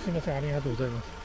すみません、ありがとうございます。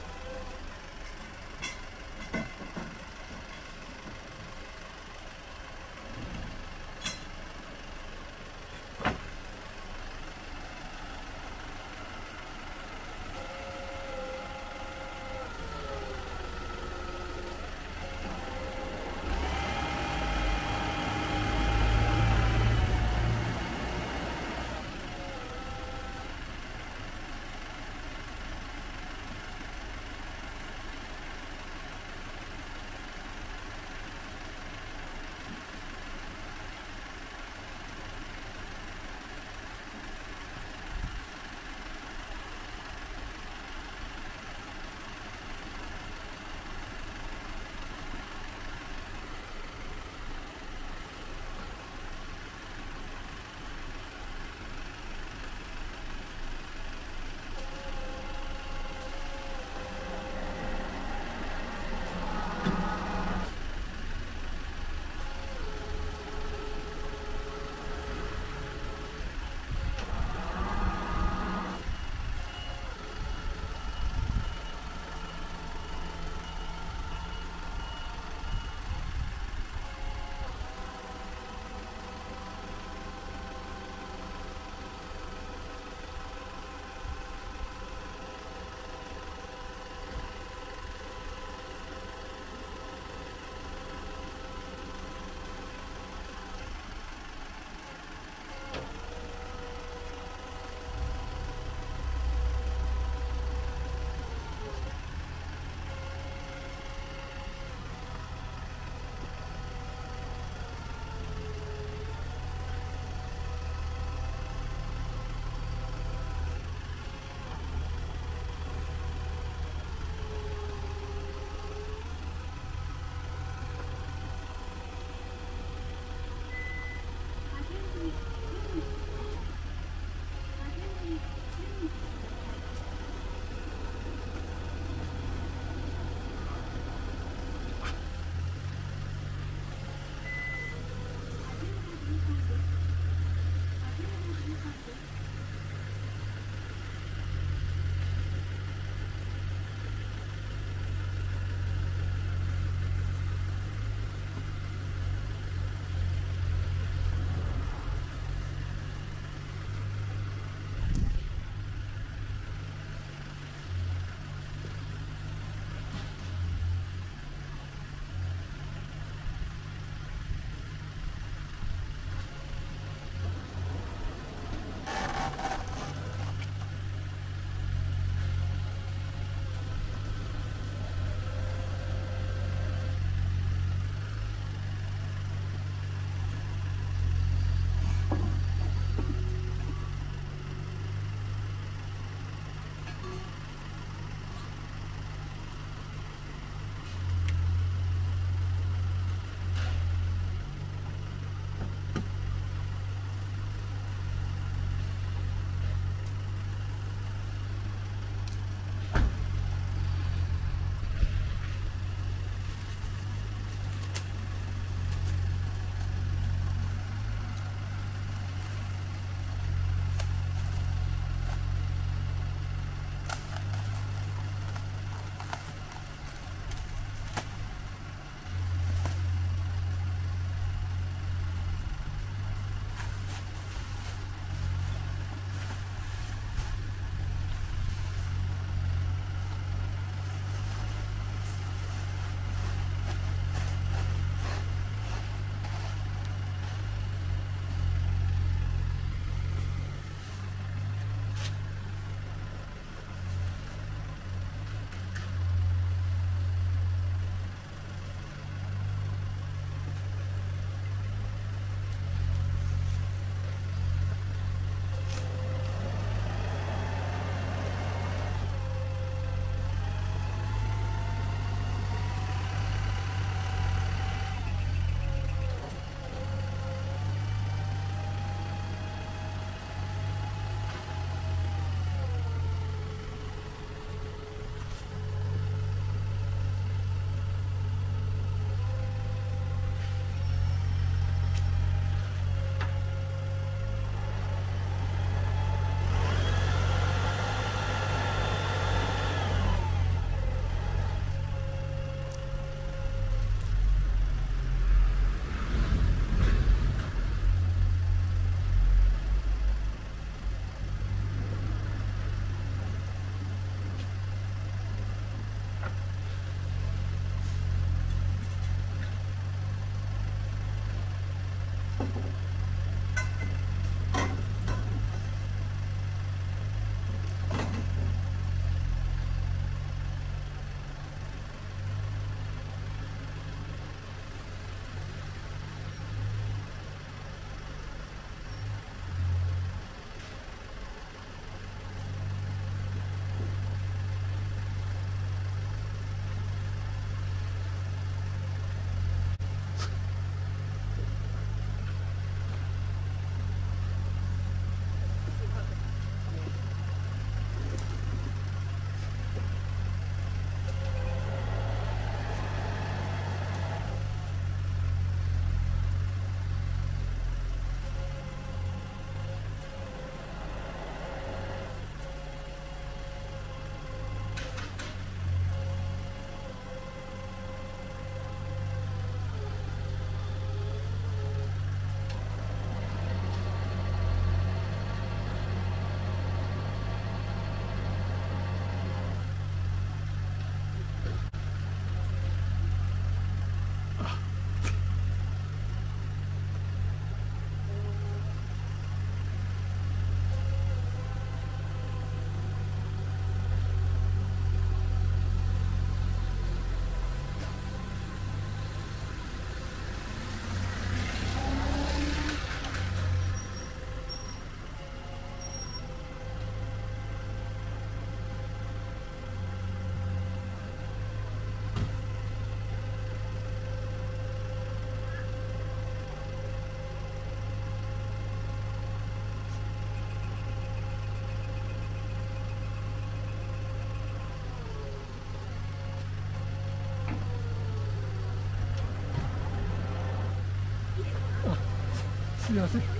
안 녕.